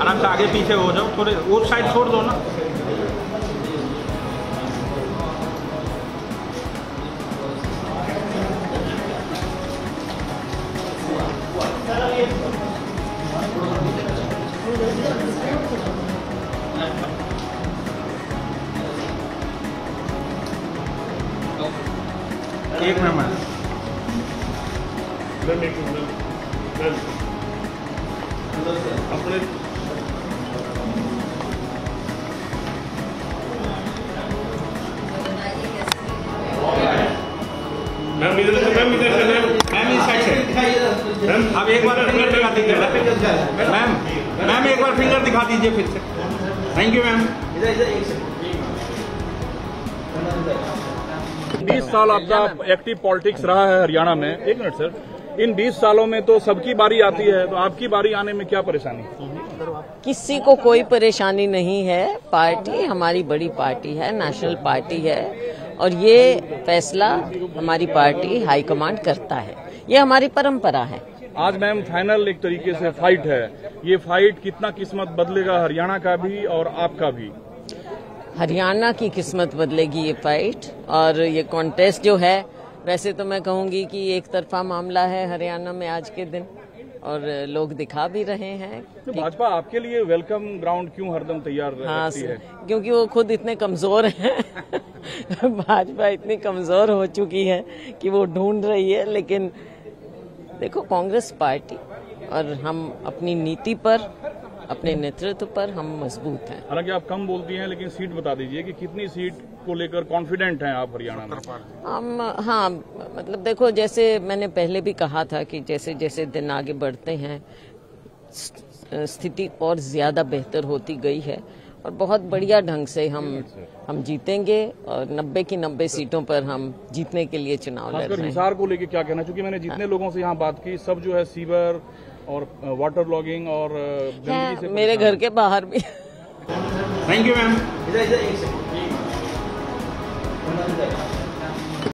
आराम से आगे पीछे हो जाओ थोड़े उस साइड छोड़ दो ना एक नंबर मैम मैम एक मिनट मैम अपने मैम इधर से मैम इधर से मैम। मैम इस साइड से। मैम अब एक बार फिंगर दिखा दीजिए। मैम मैम एक बार फिंगर दिखा दीजिए फिर से। थैंक यू मैम बीस साल आपका एक्टिव पॉलिटिक्स रहा है हरियाणा में। एक मिनट सर इन 20 सालों में तो सबकी बारी आती है तो आपकी बारी आने में क्या परेशानी? किसी को कोई परेशानी नहीं है। पार्टी हमारी बड़ी पार्टी है नेशनल पार्टी है और ये फैसला हमारी पार्टी हाईकमांड करता है। ये हमारी परंपरा है। आज मैम फाइनल एक तरीके से फाइट है। ये फाइट कितना किस्मत बदलेगा हरियाणा का भी और आपका भी? हरियाणा की किस्मत बदलेगी ये फाइट और ये कॉन्टेस्ट जो है वैसे तो मैं कहूँगी कि एक तरफा मामला है हरियाणा में आज के दिन और लोग दिखा भी रहे हैं तो भाजपा आपके लिए वेलकम ग्राउंड क्यों हरदम तैयार हाँ है? क्योंकि वो खुद इतने कमज़ोर हैं। भाजपा इतनी कमज़ोर हो चुकी है कि वो ढूंढ रही है लेकिन देखो कांग्रेस पार्टी और हम अपनी नीति पर अपने नेतृत्व पर हम मज़बूत हैं। हालाँकि आप कम बोलती हैं लेकिन सीट बता दीजिए कि कितनी सीट को लेकर कॉन्फिडेंट हैं आप हरियाणा में? हम हाँ मतलब देखो जैसे मैंने पहले भी कहा था कि जैसे जैसे दिन आगे बढ़ते हैं स्थिति और ज़्यादा बेहतर होती गई है और बहुत बढ़िया ढंग से हम हम जीतेंगे और 90 की 90 सीटों पर हम जीतने के लिए चुनाव लड़ रहे हैं। हिसार को लेकर क्या कहना क्योंकि मैंने जितने हाँ। लोगों से यहाँ बात की सब जो है सीवर और वाटर लॉगिंग और गंदगी से मेरे घर के बाहर भी। Thank you ma'am